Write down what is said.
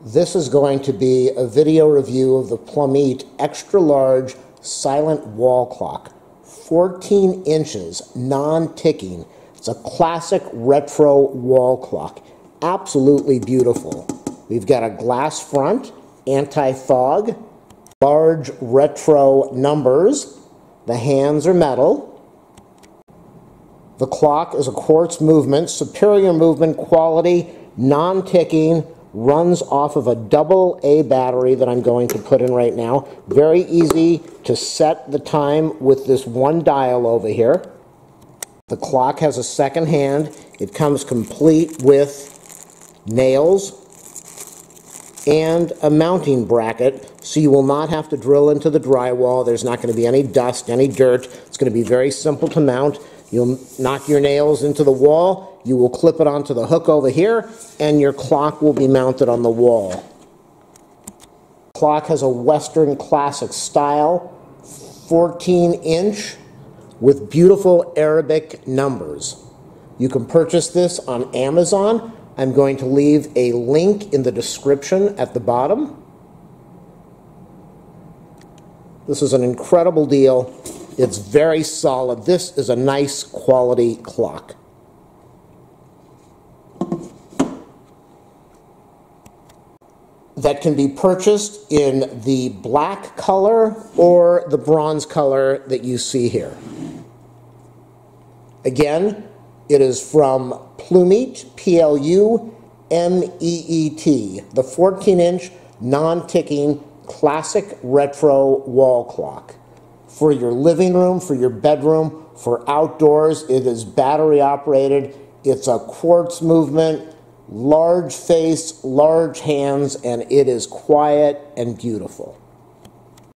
This is going to be a video review of the Plumeet extra large silent wall clock. 14 inches, non-ticking. It's a classic retro wall clock. Absolutely beautiful. We've got a glass front, anti-fog, large retro numbers. The hands are metal. The clock is a quartz movement, superior movement quality, non-ticking, runs off of a double A battery that I'm going to put in right now. Very easy to set the time with this one dial over here. The clock has a second hand. It comes complete with nails and a mounting bracket so you will not have to drill into the drywall. There's not going to be any dust, any dirt. It's going to be very simple to mount. You'll knock your nails into the wall, you will clip it onto the hook over here, and your clock will be mounted on the wall. Clock has a Western classic style, 14 inch, with beautiful Arabic numbers. You can purchase this on Amazon. I'm going to leave a link in the description at the bottom. This is an incredible deal. It's very solid. This is a nice quality clock. That can be purchased in the black color or the bronze color that you see here. Again, it is from Plumeet, P-L-U-M-E-E-T, the 14-inch non-ticking classic retro wall clock for your living room, for your bedroom, for outdoors. It is battery operated. It's a quartz movement, large face, large hands, and it is quiet and beautiful.